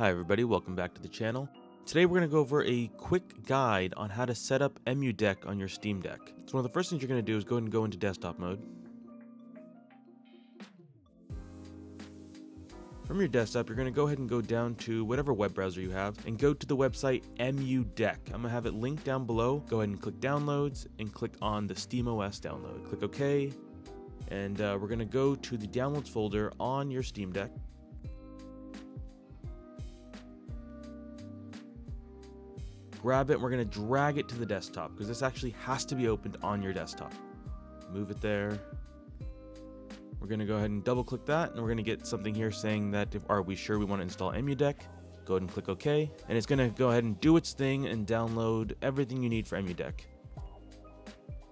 Hi everybody, welcome back to the channel. Today we're going to go over a quick guide on how to set up EmuDeck on your Steam Deck. So one of the first things you're going to do is go ahead and go into desktop mode. From your desktop, you're going to go ahead and go down to whatever web browser you have and go to the website EmuDeck. I'm going to have it linked down below. Go ahead and click downloads and click on the SteamOS download. Click OK and uh, we're going to go to the downloads folder on your Steam Deck. Grab it, and we're gonna drag it to the desktop because this actually has to be opened on your desktop. Move it there. We're gonna go ahead and double click that and we're gonna get something here saying that if, are we sure we wanna install EmuDeck? Go ahead and click OK. And it's gonna go ahead and do its thing and download everything you need for EmuDeck.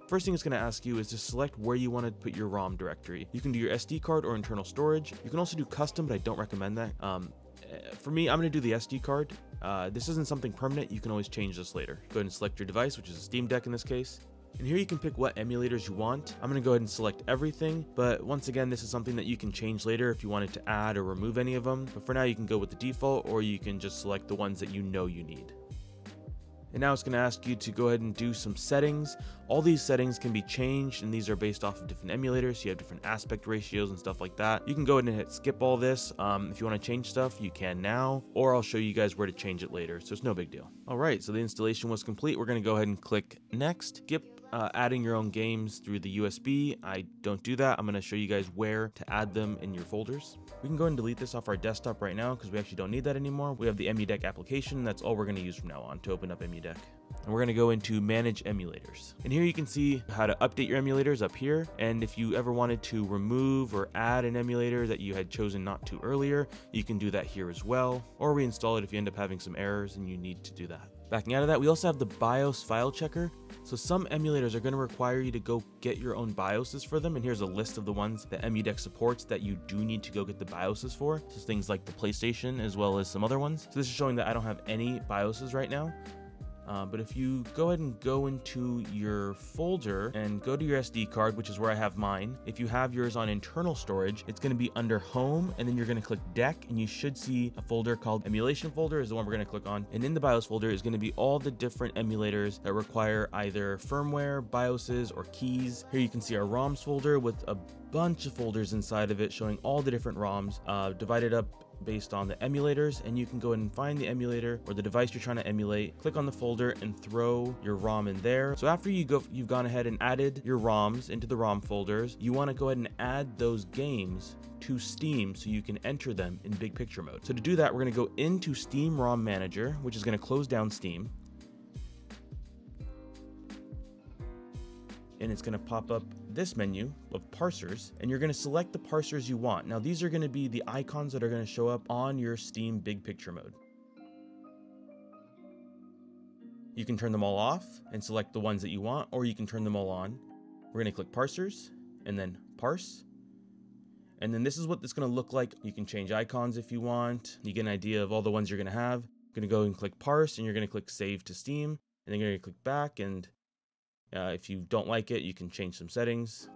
First thing it's going to ask you is to select where you want to put your ROM directory. You can do your SD card or internal storage. You can also do custom, but I don't recommend that. Um, uh, for me, I'm going to do the SD card. Uh, this isn't something permanent, you can always change this later. Go ahead and select your device, which is a Steam Deck in this case. And here you can pick what emulators you want. I'm going to go ahead and select everything, but once again, this is something that you can change later if you wanted to add or remove any of them. But for now, you can go with the default, or you can just select the ones that you know you need. And now it's going to ask you to go ahead and do some settings. All these settings can be changed and these are based off of different emulators. So you have different aspect ratios and stuff like that. You can go ahead and hit skip all this. Um, if you want to change stuff, you can now, or I'll show you guys where to change it later. So it's no big deal. All right, so the installation was complete. We're going to go ahead and click next. Skip uh, adding your own games through the USB. I don't do that. I'm going to show you guys where to add them in your folders. We can go and delete this off our desktop right now because we actually don't need that anymore. We have the EmuDeck application. That's all we're going to use from now on to open up EmuDeck. And we're going to go into manage emulators. And here you can see how to update your emulators up here. And if you ever wanted to remove or add an emulator that you had chosen not to earlier, you can do that here as well. Or reinstall it if you end up having some errors and you need to do that. Backing out of that, we also have the BIOS file checker. So some emulators are going to require you to go get your own BIOSes for them, and here's a list of the ones that EmuDeck supports that you do need to go get the BIOSes for. So things like the PlayStation as well as some other ones. So this is showing that I don't have any BIOSes right now, uh, but if you go ahead and go into your folder and go to your SD card, which is where I have mine, if you have yours on internal storage, it's going to be under home and then you're going to click deck and you should see a folder called emulation folder is the one we're going to click on. And in the BIOS folder is going to be all the different emulators that require either firmware, BIOSes, or keys. Here you can see our ROMs folder with a bunch of folders inside of it showing all the different ROMs uh, divided up based on the emulators and you can go and find the emulator or the device you're trying to emulate click on the folder and throw your rom in there so after you go you've gone ahead and added your roms into the rom folders you want to go ahead and add those games to Steam so you can enter them in big picture mode. So to do that, we're going to go into Steam ROM Manager, which is going to close down Steam. And it's to pop up this menu of parsers and you're to select the parsers you want. Now these are to be the icons that are to show up on your Steam big picture mode. You can turn them all off and select the ones that you want or you can turn them all on. We're to click parsers and then parse. And then this is what it's to look like. You can change icons if you want. You get an idea of all the ones you're to have. You're to go and click parse and you're to click save to Steam and then you're to click back and uh, if you don't like it, you can change some settings.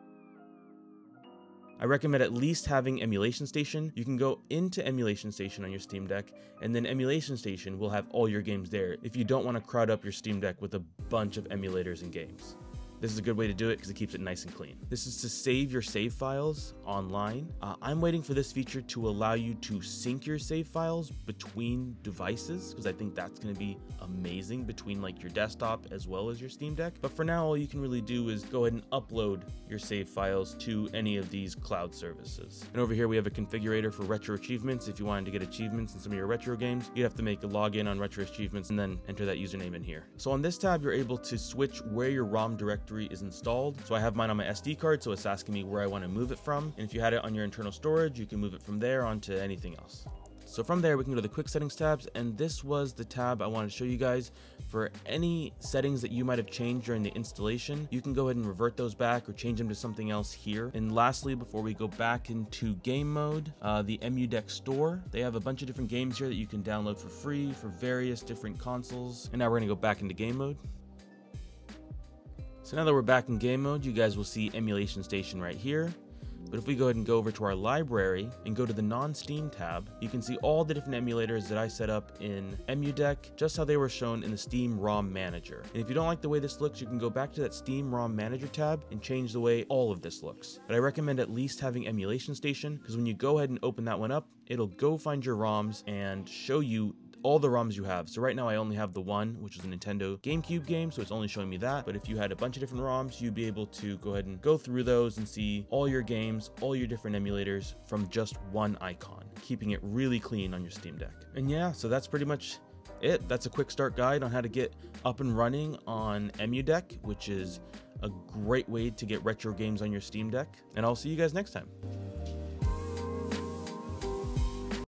I recommend at least having Emulation Station. You can go into Emulation Station on your Steam Deck, and then Emulation Station will have all your games there if you don't want to crowd up your Steam Deck with a bunch of emulators and games. This is a good way to do it because it keeps it nice and clean. This is to save your save files online. Uh, I'm waiting for this feature to allow you to sync your save files between devices because I think that's going to be amazing between like your desktop as well as your Steam Deck. But for now, all you can really do is go ahead and upload your save files to any of these cloud services. And over here, we have a configurator for retro achievements. If you wanted to get achievements in some of your retro games, you'd have to make a login on retro achievements and then enter that username in here. So on this tab, you're able to switch where your ROM directory directory is installed. So I have mine on my SD card, so it's asking me where I want to move it from. And if you had it on your internal storage, you can move it from there onto anything else. So from there, we can go to the quick settings tabs, and this was the tab I wanted to show you guys for any settings that you might have changed during the installation. You can go ahead and revert those back or change them to something else here. And lastly, before we go back into game mode, uh, the EmuDeck store, they have a bunch of different games here that you can download for free for various different consoles. And now we're gonna go back into game mode. So now that we're back in game mode, you guys will see Emulation Station right here. But if we go ahead and go over to our library and go to the non-Steam tab, you can see all the different emulators that I set up in EmuDeck, just how they were shown in the Steam ROM Manager. And if you don't like the way this looks, you can go back to that Steam ROM Manager tab and change the way all of this looks. But I recommend at least having Emulation Station, because when you go ahead and open that one up, it'll go find your ROMs and show you all the ROMs you have. So right now I only have the one, which is a Nintendo GameCube game, so it's only showing me that. But if you had a bunch of different ROMs, you'd be able to go ahead and go through those and see all your games, all your different emulators from just one icon, keeping it really clean on your Steam Deck. And yeah, so that's pretty much it. That's a quick start guide on how to get up and running on EmuDeck, which is a great way to get retro games on your Steam Deck. And I'll see you guys next time.